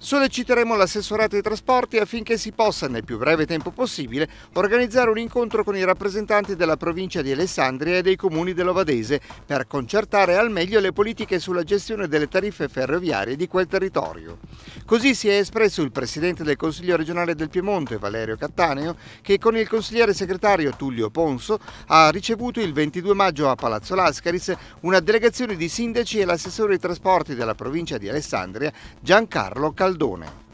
Solleciteremo l'assessorato ai trasporti affinché si possa, nel più breve tempo possibile, organizzare un incontro con i rappresentanti della provincia di Alessandria e dei comuni dell'Ovadese per concertare al meglio le politiche sulla gestione delle tariffe ferroviarie di quel territorio. Così si è espresso il presidente del Consiglio regionale del Piemonte, Valerio Cattaneo, che con il consigliere segretario Tullio Ponso ha ricevuto il 22 maggio a Palazzo Lascaris una delegazione di sindaci e l'assessore ai trasporti della provincia di Alessandria, Giancarlo Caldone.